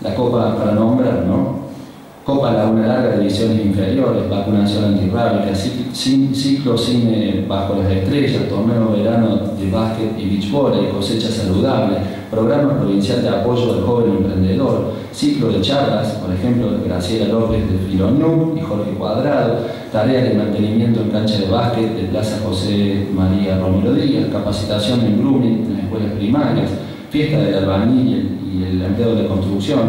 la Copa para nombrar, ¿no? Copa Laguna Larga, divisiones inferiores, vacunación antirrábica, ciclo cine bajo las estrellas, torneo verano de básquet y beach volley, cosecha saludable, programa provincial de apoyo al joven emprendedor, ciclo de charlas, por ejemplo, de Graciela López de Filonú y Jorge Cuadrado, tareas de mantenimiento en cancha de básquet de Plaza José María Romero Díaz, capacitación en grooming en las escuelas primarias, fiesta del albañil y el empleo de construcción,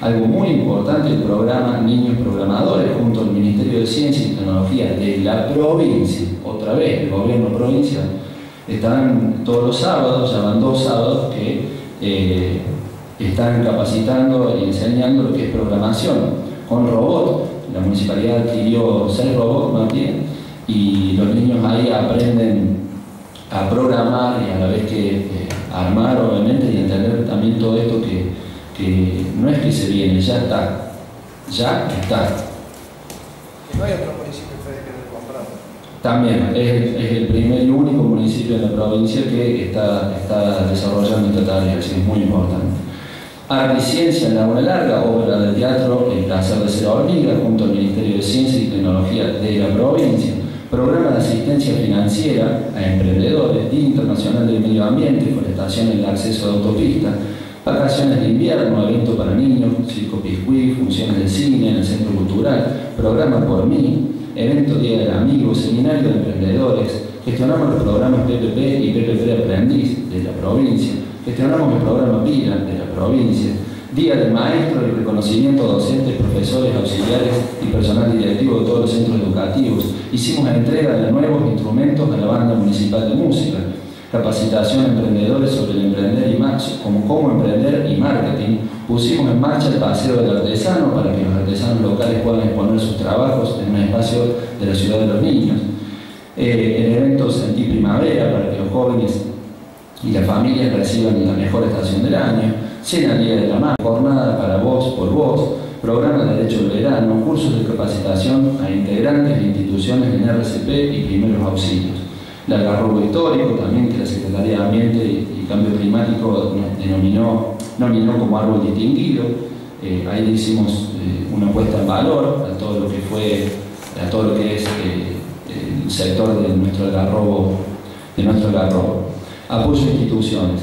algo muy importante, el programa Niños Programadores junto al Ministerio de Ciencia y Tecnología de la provincia, otra vez el gobierno provincial, están todos los sábados, ya van dos sábados que eh, están capacitando y enseñando lo que es programación con robot. La municipalidad adquirió seis robots más bien y los niños ahí aprenden a programar y a la vez que eh, armar obviamente y entender también todo esto que que no es que se viene, ya está, ya está. no hay otro municipio que comprado. También, es, es, el primer y único municipio de la provincia que está, está desarrollando esta tarea, así es muy importante. Arte y Ciencia en Laguna Larga, obra de teatro El placer de ser hormiga, junto al Ministerio de Ciencia y Tecnología de la provincia. Programa de asistencia financiera a emprendedores, Día Internacional del Medio Ambiente, forestación en el acceso a autopistas, Vacaciones de invierno, evento para niños, circo piscuí, funciones de cine en el centro cultural, programa por mí, evento Día del Amigo, seminario de emprendedores, gestionamos los programas PPP y PPP Aprendiz de la provincia, gestionamos el programa PILA de la provincia, Día del Maestro y reconocimiento a docentes, profesores, auxiliares y personal directivo de todos los centros educativos. Hicimos entrega de nuevos instrumentos a la banda municipal de música capacitación a emprendedores sobre el emprender y como cómo emprender y marketing, pusimos en marcha el paseo del artesano para que los artesanos locales puedan exponer sus trabajos en un espacio de la ciudad de los niños. Eh, el evento Sentí Primavera para que los jóvenes y las familias reciban la mejor estación del año, Cena Día de la Mar, jornada para voz por voz, programa de Derecho del Verano, cursos de capacitación a integrantes de instituciones en RCP y primeros auxilios el algarrobo histórico también que la Secretaría de Ambiente y, Cambio Climático denominó, nominó como árbol distinguido. Eh, ahí hicimos eh, una puesta en valor a todo lo que fue, a todo lo que es eh, el sector de nuestro algarrobo, de nuestro algarrobo. Apoyo a instituciones.